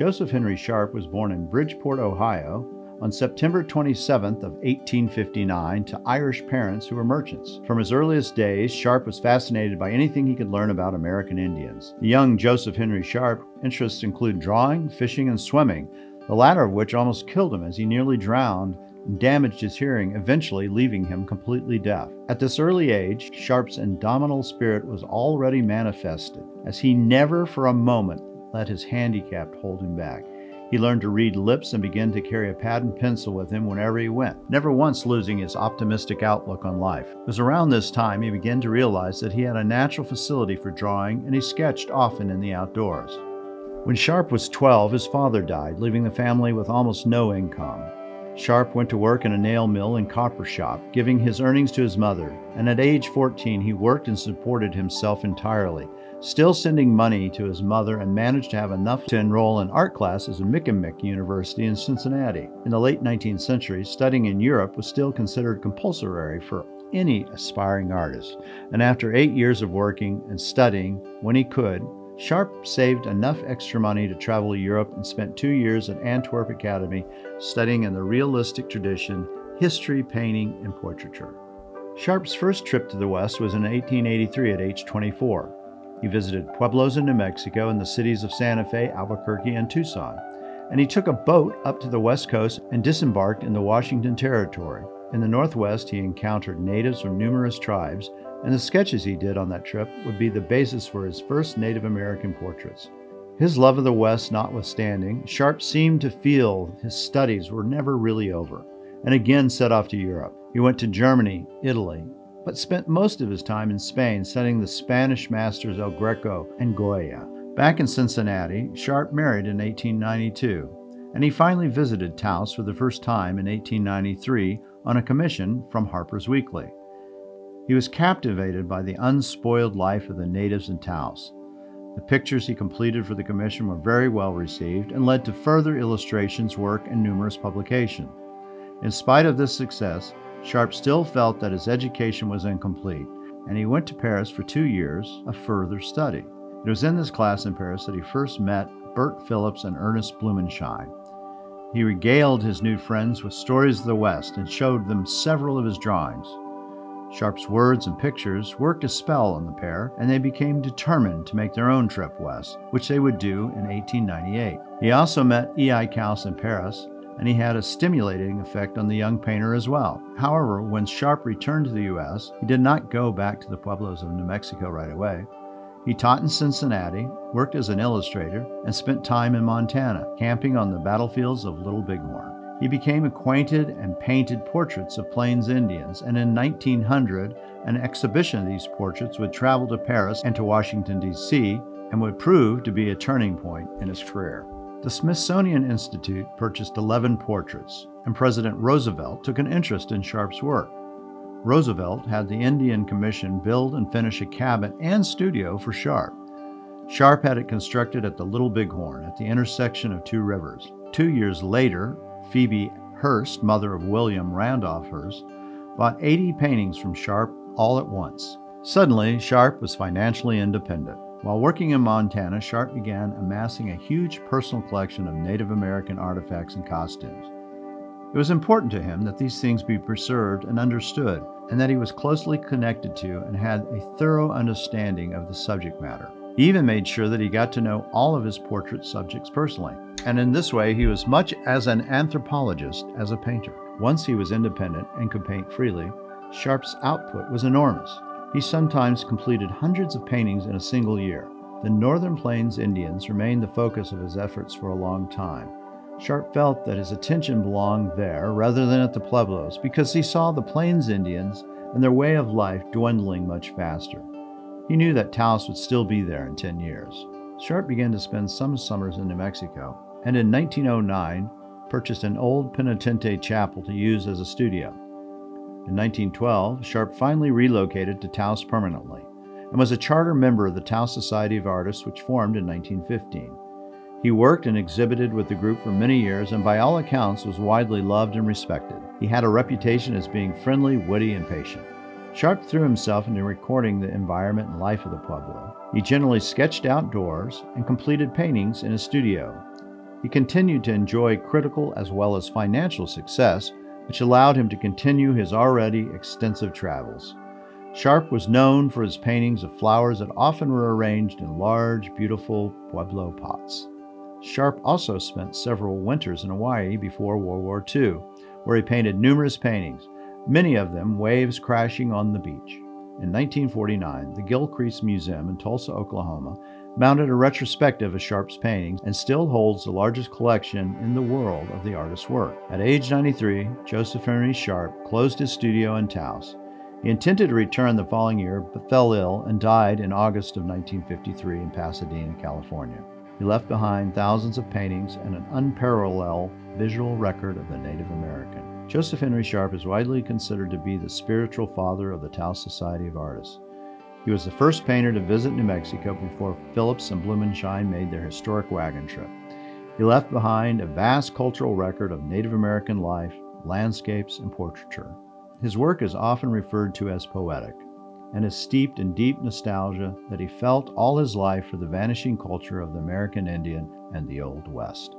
Joseph Henry Sharp was born in Bridgeport, Ohio, on September 27th of 1859 to Irish parents who were merchants. From his earliest days, Sharp was fascinated by anything he could learn about American Indians. The young Joseph Henry Sharp interests include drawing, fishing, and swimming, the latter of which almost killed him as he nearly drowned and damaged his hearing, eventually leaving him completely deaf. At this early age, Sharp's indomitable spirit was already manifested, as he never for a moment let his handicap hold him back. He learned to read lips and began to carry a pad and pencil with him wherever he went, never once losing his optimistic outlook on life. It was around this time he began to realize that he had a natural facility for drawing and he sketched often in the outdoors. When Sharp was 12, his father died, leaving the family with almost no income. Sharp went to work in a nail mill and copper shop, giving his earnings to his mother, and at age 14 he worked and supported himself entirely, still sending money to his mother and managed to have enough to enroll in art classes at McMicken University in Cincinnati. In the late 19th century, studying in Europe was still considered compulsory for any aspiring artist, and after eight years of working and studying when he could, Sharp saved enough extra money to travel to Europe and spent two years at Antwerp Academy studying in the realistic tradition, history, painting, and portraiture. Sharp's first trip to the West was in 1883 at age 24. He visited pueblos in New Mexico and the cities of Santa Fe, Albuquerque, and Tucson. And he took a boat up to the West Coast and disembarked in the Washington Territory. In the Northwest, he encountered natives from numerous tribes and the sketches he did on that trip would be the basis for his first Native American portraits. His love of the West notwithstanding, Sharp seemed to feel his studies were never really over, and again set off to Europe. He went to Germany, Italy, but spent most of his time in Spain studying the Spanish masters El Greco and Goya. Back in Cincinnati, Sharp married in 1892, and he finally visited Taos for the first time in 1893 on a commission from Harper's Weekly. He was captivated by the unspoiled life of the natives in Taos. The pictures he completed for the commission were very well received and led to further illustrations, work, and numerous publications. In spite of this success, Sharp still felt that his education was incomplete, and he went to Paris for two years of further study. It was in this class in Paris that he first met Bert Phillips and Ernest Blumenschein. He regaled his new friends with stories of the West and showed them several of his drawings. Sharp's words and pictures worked a spell on the pair, and they became determined to make their own trip west, which they would do in 1898. He also met E.I. Couse in Paris, and he had a stimulating effect on the young painter as well. However, when Sharp returned to the U.S., he did not go back to the pueblos of New Mexico right away. He taught in Cincinnati, worked as an illustrator, and spent time in Montana, camping on the battlefields of Little Bighorn. He became acquainted and painted portraits of Plains Indians, and in 1900, an exhibition of these portraits would travel to Paris and to Washington, D.C., and would prove to be a turning point in his career. The Smithsonian Institute purchased 11 portraits, and President Roosevelt took an interest in Sharp's work. Roosevelt had the Indian Commission build and finish a cabin and studio for Sharp. Sharp had it constructed at the Little Bighorn at the intersection of two rivers. Two years later, Phoebe Hearst, mother of William Randolph Hearst, bought 80 paintings from Sharp all at once. Suddenly, Sharp was financially independent. While working in Montana, Sharp began amassing a huge personal collection of Native American artifacts and costumes. It was important to him that these things be preserved and understood, and that he was closely connected to and had a thorough understanding of the subject matter. He even made sure that he got to know all of his portrait subjects personally and in this way he was much as an anthropologist as a painter. Once he was independent and could paint freely, Sharp's output was enormous. He sometimes completed hundreds of paintings in a single year. The Northern Plains Indians remained the focus of his efforts for a long time. Sharp felt that his attention belonged there rather than at the Pueblos because he saw the Plains Indians and their way of life dwindling much faster. He knew that Taos would still be there in 10 years. Sharp began to spend some summers in New Mexico, and in 1909 purchased an old penitente chapel to use as a studio. In 1912, Sharp finally relocated to Taos permanently and was a charter member of the Taos Society of Artists, which formed in 1915. He worked and exhibited with the group for many years and, by all accounts, was widely loved and respected. He had a reputation as being friendly, witty, and patient. Sharp threw himself into recording the environment and life of the Pueblo. He generally sketched outdoors and completed paintings in his studio, He continued to enjoy critical as well as financial success, which allowed him to continue his already extensive travels. Sharp was known for his paintings of flowers that often were arranged in large, beautiful Pueblo pots. Sharp also spent several winters in Hawaii before World War II, where he painted numerous paintings, many of them waves crashing on the beach. In 1949, the Gilcrease Museum in Tulsa, Oklahoma, mounted a retrospective of Sharp's paintings and still holds the largest collection in the world of the artist's work. At age 93, Joseph Henry Sharp closed his studio in Taos. He intended to return the following year, but fell ill and died in August of 1953 in Pasadena, California. He left behind thousands of paintings and an unparalleled visual record of the Native American. Joseph Henry Sharp is widely considered to be the spiritual father of the Taos Society of Artists. He was the first painter to visit New Mexico before Phillips and Blumenschein made their historic wagon trip. He left behind a vast cultural record of Native American life, landscapes, and portraiture. His work is often referred to as poetic and is steeped in deep nostalgia that he felt all his life for the vanishing culture of the American Indian and the Old West.